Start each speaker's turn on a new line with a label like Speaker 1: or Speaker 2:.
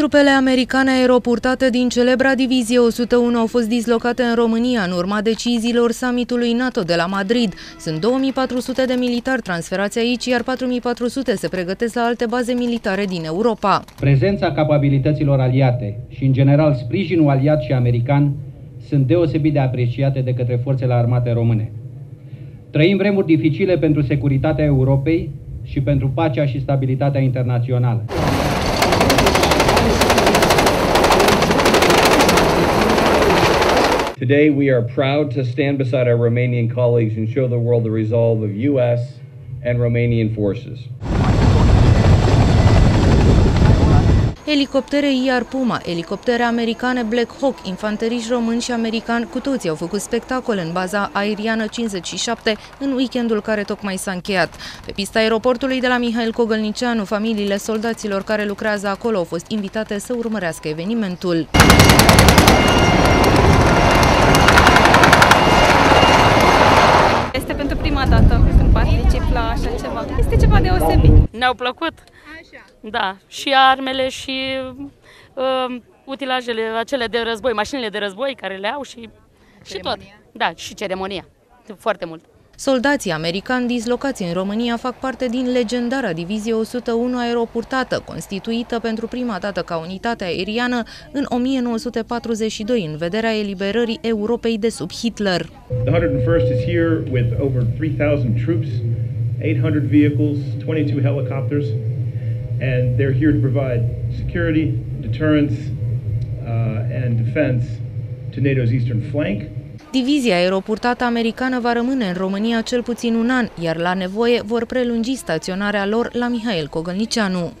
Speaker 1: Trupele americane aeroportate din celebra divizie 101 au fost dislocate în România în urma deciziilor summitului NATO de la Madrid. Sunt 2400 de militari transferați aici, iar 4400 se pregătesc la alte baze militare din Europa.
Speaker 2: Prezența capabilităților aliate și, în general, sprijinul aliat și american sunt deosebit de apreciate de către forțele armate române. Trăim vremuri dificile pentru securitatea Europei și pentru pacea și stabilitatea internațională.
Speaker 3: Today, we are proud to stand beside our Romanian colleagues and show the world the resolve of U.S. and Romanian forces.
Speaker 1: Elicoptere IAR Puma, elicoptere americane Black Hawk, infanteriști români și americani, cu toții au făcut spectacol în baza aeriană 57 în weekendul care tocmai s-a încheiat. Pe pista aeroportului de la Mihail Cogălnicianu, familiile soldaților care lucrează acolo au fost invitate să urmărească evenimentul.
Speaker 4: Este pentru prima dată când particip la așa ceva. Este ceva deosebit.
Speaker 5: Ne-au plăcut. Așa. Da, și armele și uh, utilajele acele de război, mașinile de război care le au și, și tot. Da, și ceremonia. Foarte mult.
Speaker 1: Soldații americani dislocați în România fac parte din legendara Divizie 101 aeroportată, constituită pentru prima dată ca unitate aeriană în 1942, în vederea eliberării Europei de sub Hitler.
Speaker 6: The 101st is here with over 3,000 troops, 800 vehicles, 22 helicopters, and they're here to provide security, deterrence, uh, and defense to NATO's eastern flank,
Speaker 1: Divizia aeroportată americană va rămâne în România cel puțin un an, iar la nevoie vor prelungi staționarea lor la Mihail Cogălnicianu.